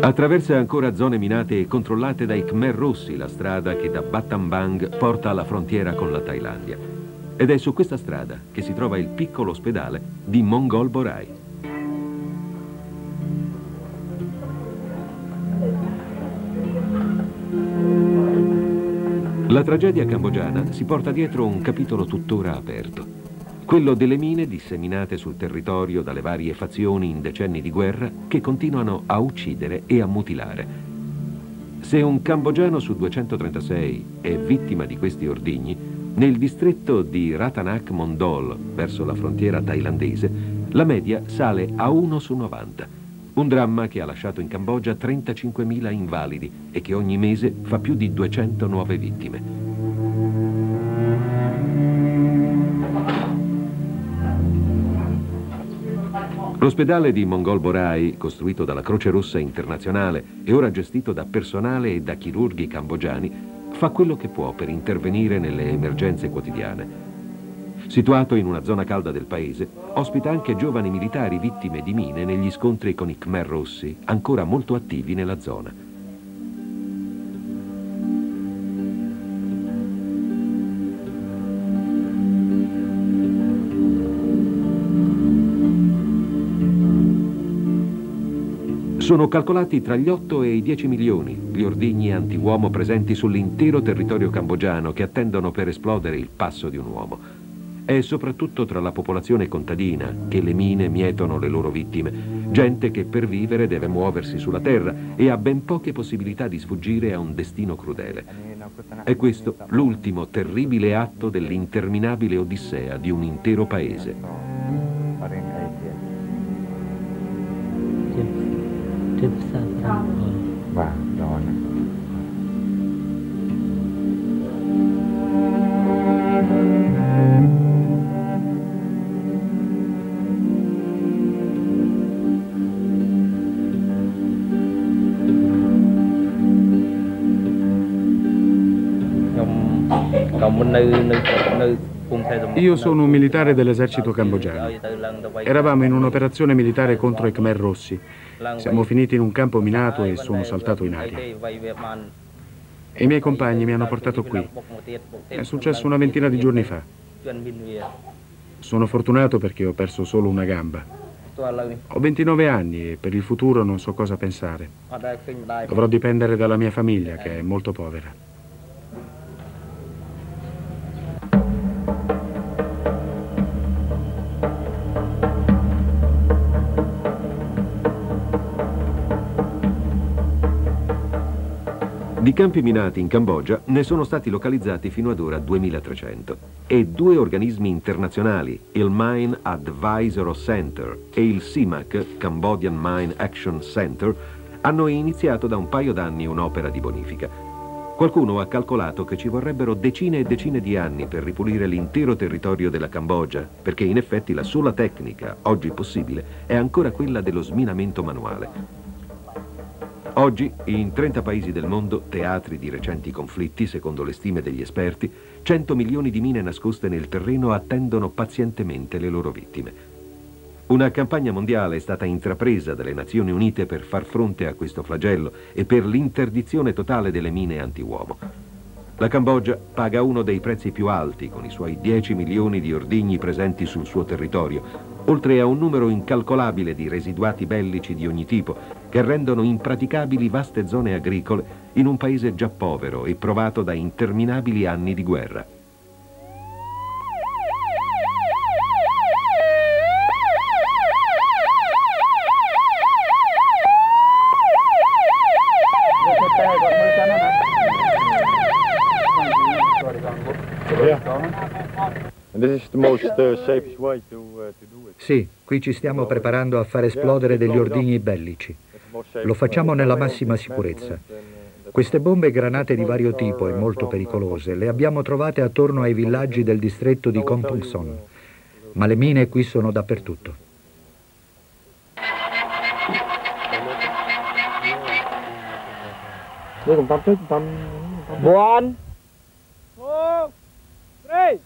Attraversa ancora zone minate e controllate dai Khmer Rossi la strada che da Battambang porta alla frontiera con la Thailandia. Ed è su questa strada che si trova il piccolo ospedale di Mongol Borai. La tragedia cambogiana si porta dietro un capitolo tuttora aperto quello delle mine disseminate sul territorio dalle varie fazioni in decenni di guerra che continuano a uccidere e a mutilare. Se un cambogiano su 236 è vittima di questi ordigni, nel distretto di Ratanak Mondol, verso la frontiera thailandese, la media sale a 1 su 90. Un dramma che ha lasciato in Cambogia 35.000 invalidi e che ogni mese fa più di 200 nuove vittime. L'ospedale di Mongol Borai, costruito dalla Croce Rossa Internazionale e ora gestito da personale e da chirurghi cambogiani, fa quello che può per intervenire nelle emergenze quotidiane. Situato in una zona calda del paese, ospita anche giovani militari vittime di mine negli scontri con i Khmer Rossi, ancora molto attivi nella zona. Sono calcolati tra gli 8 e i 10 milioni gli ordigni anti-uomo presenti sull'intero territorio cambogiano che attendono per esplodere il passo di un uomo. È soprattutto tra la popolazione contadina che le mine mietono le loro vittime, gente che per vivere deve muoversi sulla terra e ha ben poche possibilità di sfuggire a un destino crudele. È questo l'ultimo terribile atto dell'interminabile odissea di un intero paese. Io sono un militare dell'esercito cambogiano. Eravamo in un'operazione militare contro i Khmer Rossi. Siamo finiti in un campo minato e sono saltato in aria. I miei compagni mi hanno portato qui. È successo una ventina di giorni fa. Sono fortunato perché ho perso solo una gamba. Ho 29 anni e per il futuro non so cosa pensare. Dovrò dipendere dalla mia famiglia, che è molto povera. Di campi minati in Cambogia ne sono stati localizzati fino ad ora 2300 e due organismi internazionali, il Mine Advisor Center e il CIMAC, Cambodian Mine Action Center, hanno iniziato da un paio d'anni un'opera di bonifica. Qualcuno ha calcolato che ci vorrebbero decine e decine di anni per ripulire l'intero territorio della Cambogia, perché in effetti la sola tecnica oggi possibile è ancora quella dello sminamento manuale. Oggi, in 30 paesi del mondo, teatri di recenti conflitti, secondo le stime degli esperti, 100 milioni di mine nascoste nel terreno attendono pazientemente le loro vittime. Una campagna mondiale è stata intrapresa dalle Nazioni Unite per far fronte a questo flagello e per l'interdizione totale delle mine anti-uomo. La Cambogia paga uno dei prezzi più alti con i suoi 10 milioni di ordigni presenti sul suo territorio, oltre a un numero incalcolabile di residuati bellici di ogni tipo che rendono impraticabili vaste zone agricole in un paese già povero e provato da interminabili anni di guerra. Sì, qui ci stiamo preparando a far esplodere degli ordigni bellici. Lo facciamo nella massima sicurezza. Queste bombe granate di vario tipo e molto pericolose le abbiamo trovate attorno ai villaggi del distretto di Kompungson, ma le mine qui sono dappertutto. One, two, three.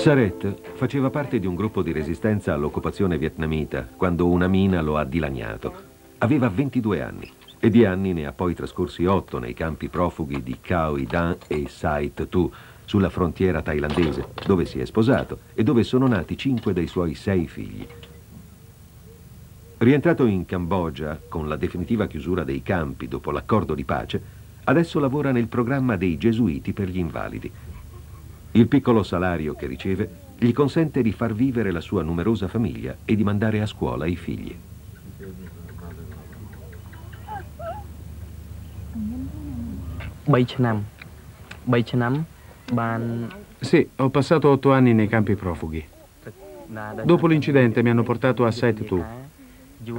Saret faceva parte di un gruppo di resistenza all'occupazione vietnamita quando una mina lo ha dilaniato. Aveva 22 anni e di anni ne ha poi trascorsi 8 nei campi profughi di Cao Dan e Sait Tu, sulla frontiera thailandese, dove si è sposato e dove sono nati 5 dei suoi 6 figli. Rientrato in Cambogia con la definitiva chiusura dei campi dopo l'accordo di pace, adesso lavora nel programma dei Gesuiti per gli invalidi. Il piccolo salario che riceve gli consente di far vivere la sua numerosa famiglia e di mandare a scuola i figli. Sì, ho passato otto anni nei campi profughi. Dopo l'incidente mi hanno portato a Sait Tu,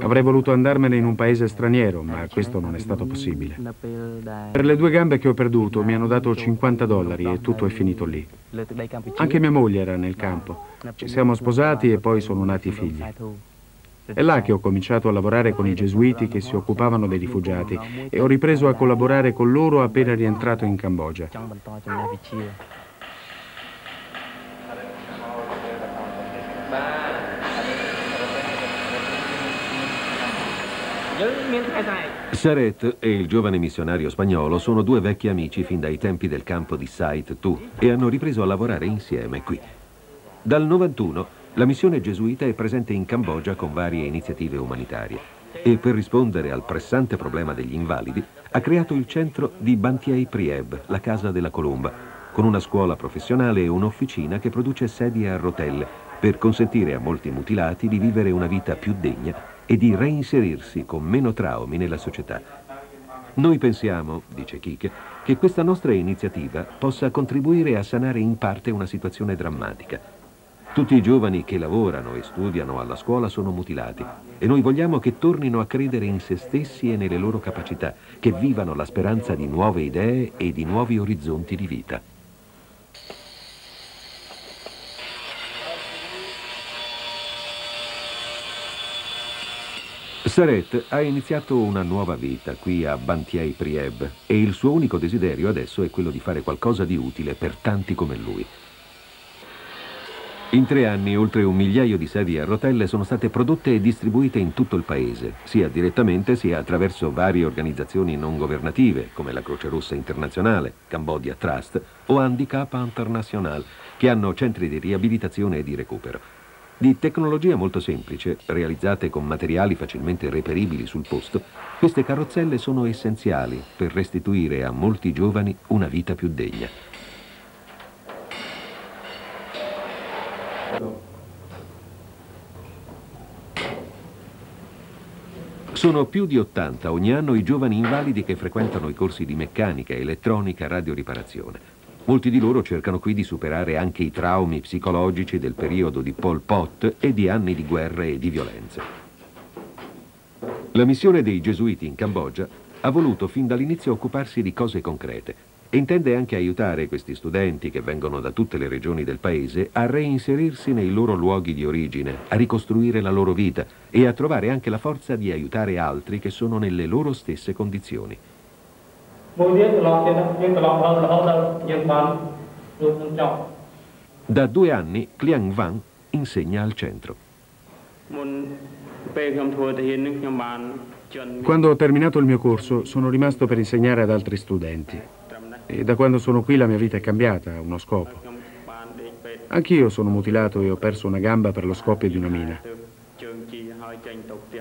Avrei voluto andarmene in un paese straniero, ma questo non è stato possibile. Per le due gambe che ho perduto mi hanno dato 50 dollari e tutto è finito lì. Anche mia moglie era nel campo. Ci siamo sposati e poi sono nati i figli. È là che ho cominciato a lavorare con i gesuiti che si occupavano dei rifugiati e ho ripreso a collaborare con loro appena rientrato in Cambogia. Saret e il giovane missionario spagnolo sono due vecchi amici fin dai tempi del campo di Sait Tu e hanno ripreso a lavorare insieme qui. Dal 91 la missione gesuita è presente in Cambogia con varie iniziative umanitarie e per rispondere al pressante problema degli invalidi ha creato il centro di Bantiei Prieb, la Casa della Colomba, con una scuola professionale e un'officina che produce sedie a rotelle per consentire a molti mutilati di vivere una vita più degna e di reinserirsi con meno traumi nella società. Noi pensiamo, dice Kike, che questa nostra iniziativa possa contribuire a sanare in parte una situazione drammatica. Tutti i giovani che lavorano e studiano alla scuola sono mutilati e noi vogliamo che tornino a credere in se stessi e nelle loro capacità, che vivano la speranza di nuove idee e di nuovi orizzonti di vita. Saret ha iniziato una nuova vita qui a Bantiei Prieb e il suo unico desiderio adesso è quello di fare qualcosa di utile per tanti come lui. In tre anni oltre un migliaio di sedie a rotelle sono state prodotte e distribuite in tutto il paese, sia direttamente sia attraverso varie organizzazioni non governative come la Croce Rossa Internazionale, Cambodia Trust o Handicap International, che hanno centri di riabilitazione e di recupero. Di tecnologia molto semplice, realizzate con materiali facilmente reperibili sul posto, queste carrozzelle sono essenziali per restituire a molti giovani una vita più degna. Sono più di 80 ogni anno i giovani invalidi che frequentano i corsi di meccanica, elettronica, radioriparazione. Molti di loro cercano qui di superare anche i traumi psicologici del periodo di Pol Pot e di anni di guerre e di violenze. La missione dei gesuiti in Cambogia ha voluto fin dall'inizio occuparsi di cose concrete e intende anche aiutare questi studenti che vengono da tutte le regioni del paese a reinserirsi nei loro luoghi di origine, a ricostruire la loro vita e a trovare anche la forza di aiutare altri che sono nelle loro stesse condizioni. Da due anni Cliang Van insegna al centro. Quando ho terminato il mio corso sono rimasto per insegnare ad altri studenti e da quando sono qui la mia vita è cambiata, ha uno scopo. Anch'io sono mutilato e ho perso una gamba per lo scoppio di una mina.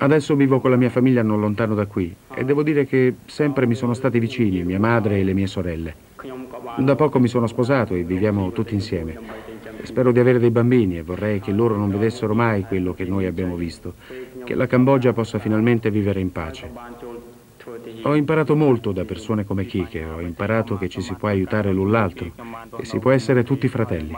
Adesso vivo con la mia famiglia non lontano da qui e devo dire che sempre mi sono stati vicini, mia madre e le mie sorelle. Da poco mi sono sposato e viviamo tutti insieme. Spero di avere dei bambini e vorrei che loro non vedessero mai quello che noi abbiamo visto, che la Cambogia possa finalmente vivere in pace. Ho imparato molto da persone come Kike, ho imparato che ci si può aiutare l'un l'altro, che si può essere tutti fratelli.